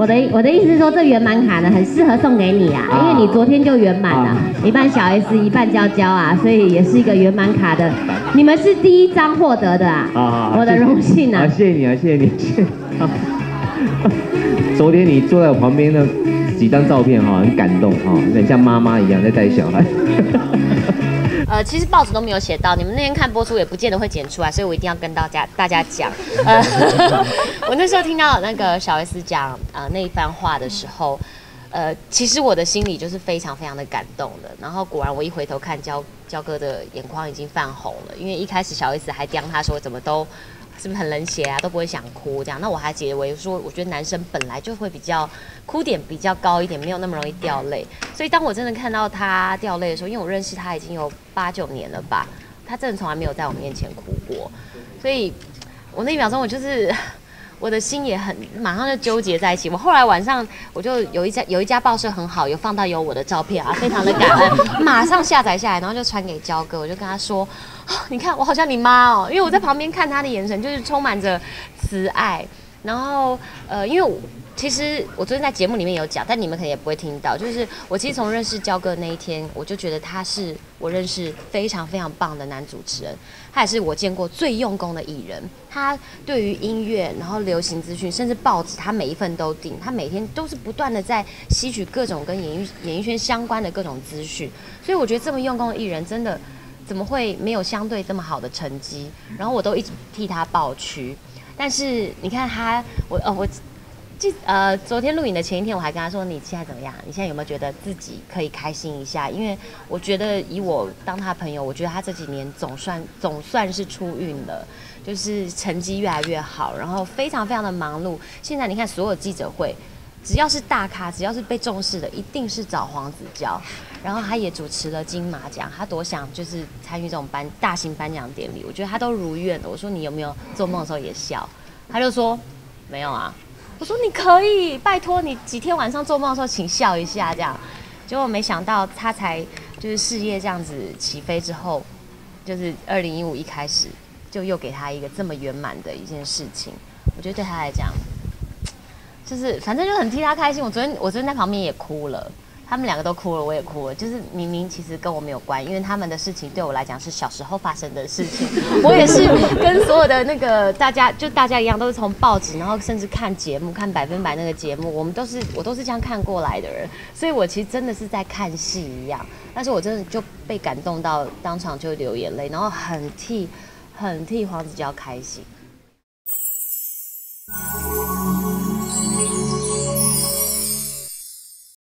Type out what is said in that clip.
我的我的意思是说，这圆满卡呢很适合送给你啊，因为你昨天就圆满了，一半小 S 一半娇娇啊，所以也是一个圆满卡的。你们是第一张获得的啊，我的荣幸啊，谢谢你 啊，谢谢你。昨天你坐在我旁边的几张照片哈，很感动哈，很像妈妈一样在带小孩。呃，其实报纸都没有写到，你们那天看播出也不见得会剪出来，所以我一定要跟大家大家讲。呃，我那时候听到那个小 S 讲呃那一番话的时候，呃，其实我的心里就是非常非常的感动的。然后果然我一回头看焦焦哥的眼眶已经泛红了，因为一开始小 S 还刁他说怎么都。是不是很冷血啊？都不会想哭这样？那我还结为说，我觉得男生本来就会比较哭点比较高一点，没有那么容易掉泪。所以当我真的看到他掉泪的时候，因为我认识他已经有八九年了吧，他真的从来没有在我面前哭过。所以 我那一秒钟，我就是我的心也很马上就纠结在一起。我后来晚上我就有一家有一家报社很好，有放到有我的照片啊，非常的感恩，马上下载下来，然后就传给焦哥，我就跟他说。你看我好像你妈哦，因为我在旁边看他的眼神就是充满着慈爱。然后呃，因为其实我昨天在节目里面有讲，但你们可能也不会听到。就是我其实从认识焦哥那一天，我就觉得他是我认识非常非常棒的男主持人，他也是我见过最用功的艺人。他对于音乐，然后流行资讯，甚至报纸，他每一份都订。他每天都是不断的在吸取各种跟演艺演艺圈相关的各种资讯。所以我觉得这么用功的艺人，真的。怎么会没有相对这么好的成绩？然后我都一直替他抱屈，但是你看他，我呃我记呃昨天录影的前一天，我还跟他说你现在怎么样？你现在有没有觉得自己可以开心一下？因为我觉得以我当他朋友，我觉得他这几年总算总算是出运了，就是成绩越来越好，然后非常非常的忙碌。现在你看所有记者会。只要是大咖，只要是被重视的，一定是找黄子佼。然后他也主持了金马奖，他多想就是参与这种颁大型颁奖典礼，我觉得他都如愿的。我说你有没有做梦的时候也笑？他就说没有啊。我说你可以，拜托你几天晚上做梦的时候请笑一下这样。结果没想到他才就是事业这样子起飞之后，就是二零一五一开始就又给他一个这么圆满的一件事情，我觉得对他来讲。就是，反正就很替他开心。我昨天，我昨天在旁边也哭了，他们两个都哭了，我也哭了。就是明明其实跟我没有关，因为他们的事情对我来讲是小时候发生的事情。我也是跟所有的那个大家，就大家一样，都是从报纸，然后甚至看节目，看百分百那个节目，我们都是我都是这样看过来的人。所以我其实真的是在看戏一样，但是我真的就被感动到当场就流眼泪，然后很替很替黄子佼开心。